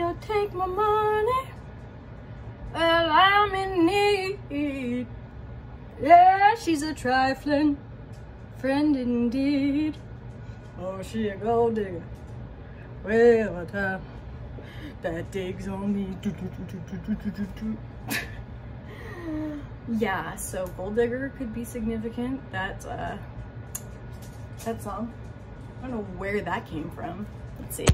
They'll take my money. Well, I'm in need. Yeah, she's a trifling friend indeed. Oh, she a gold digger. Well, a time that digs on me. Do, do, do. yeah, so gold digger could be significant. That uh, that song. I don't know where that came from. Let's see.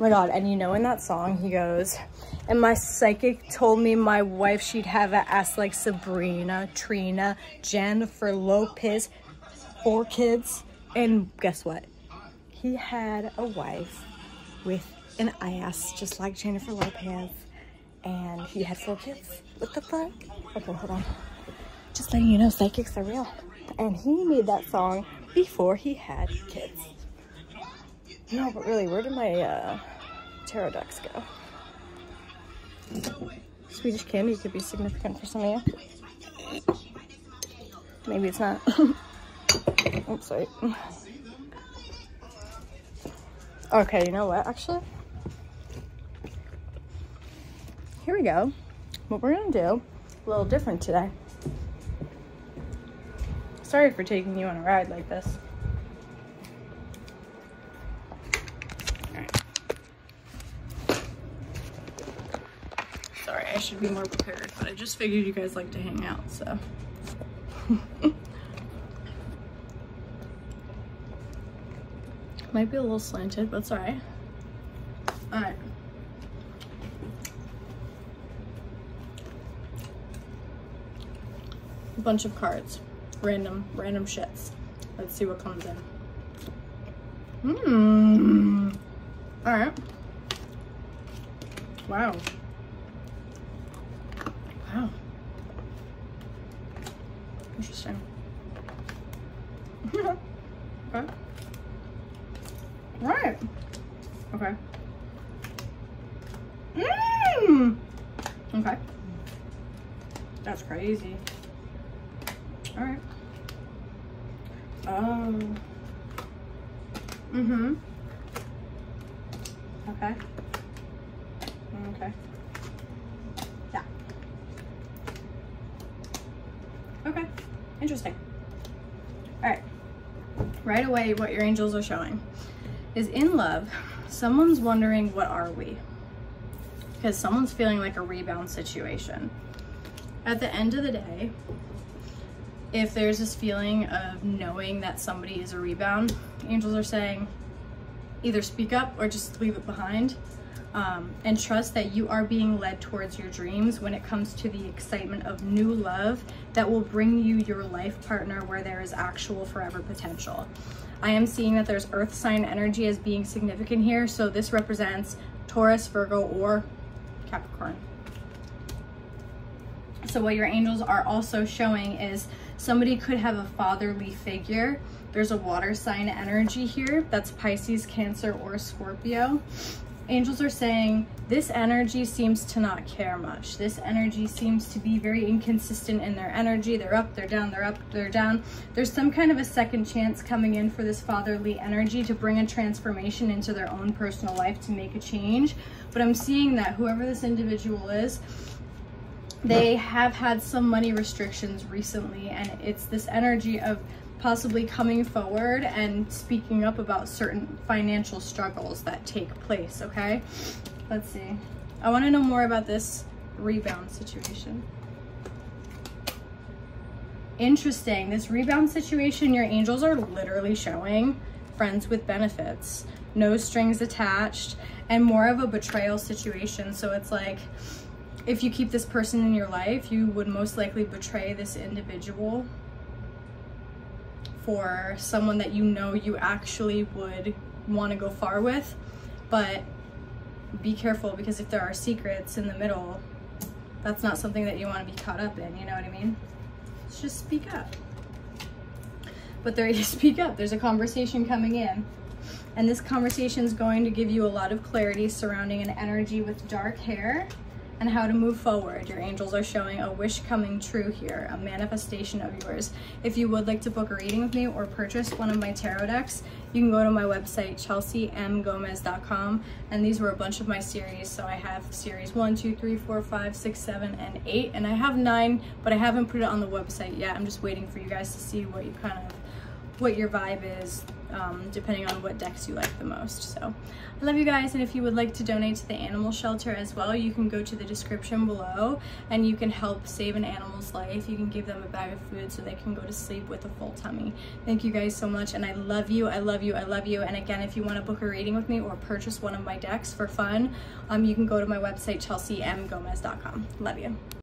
My god, and you know in that song he goes, and my psychic told me my wife she'd have an ass like Sabrina, Trina, Jennifer Lopez, four kids, and guess what? He had a wife with an ass just like Jennifer Lopez, and he had four kids. What the fuck? Okay, hold on. Just letting you know, psychics are real. And he made that song before he had kids. No, but really, where did my uh, tarot decks go? Swedish candy could be significant for some of you. Maybe it's not. Oops, sorry. Okay, you know what, actually? Here we go. What we're gonna do, a little different today. Sorry for taking you on a ride like this. Sorry, I should be more prepared, but I just figured you guys like to hang out, so. Might be a little slanted, but it's alright. Alright. A bunch of cards. Random, random shits. Let's see what comes in. Hmm. Alright. Wow. Wow. Interesting. okay. Right. Okay. Mmm. Okay. That's crazy. All right. Oh. Mm-hmm. Okay. Okay. Yeah. Okay. Interesting. All right. Right away, what your angels are showing is in love, someone's wondering, what are we? Because someone's feeling like a rebound situation. At the end of the day, if there's this feeling of knowing that somebody is a rebound, angels are saying either speak up or just leave it behind um, and trust that you are being led towards your dreams when it comes to the excitement of new love that will bring you your life partner where there is actual forever potential. I am seeing that there's earth sign energy as being significant here. So this represents Taurus, Virgo, or Capricorn. So what your angels are also showing is somebody could have a fatherly figure. There's a water sign energy here. That's Pisces, Cancer, or Scorpio angels are saying this energy seems to not care much. This energy seems to be very inconsistent in their energy. They're up, they're down, they're up, they're down. There's some kind of a second chance coming in for this fatherly energy to bring a transformation into their own personal life to make a change. But I'm seeing that whoever this individual is, they have had some money restrictions recently and it's this energy of possibly coming forward and speaking up about certain financial struggles that take place, okay? Let's see. I want to know more about this rebound situation. Interesting. This rebound situation, your angels are literally showing friends with benefits, no strings attached, and more of a betrayal situation. So it's like, if you keep this person in your life, you would most likely betray this individual for someone that you know you actually would want to go far with. But be careful because if there are secrets in the middle, that's not something that you want to be caught up in, you know what I mean? Let's just speak up. But there you speak up, there's a conversation coming in. And this conversation is going to give you a lot of clarity surrounding an energy with dark hair and how to move forward. Your angels are showing a wish coming true here, a manifestation of yours. If you would like to book a reading with me or purchase one of my tarot decks, you can go to my website, chelseamgomez.com, and these were a bunch of my series. So I have series one, two, three, four, five, six, seven, and eight, and I have nine, but I haven't put it on the website yet. I'm just waiting for you guys to see what you kind of what your vibe is um, depending on what decks you like the most. So I love you guys and if you would like to donate to the animal shelter as well, you can go to the description below and you can help save an animal's life. You can give them a bag of food so they can go to sleep with a full tummy. Thank you guys so much and I love you, I love you, I love you. And again, if you want to book a reading with me or purchase one of my decks for fun, um, you can go to my website, chelseamgomez.com. Love you.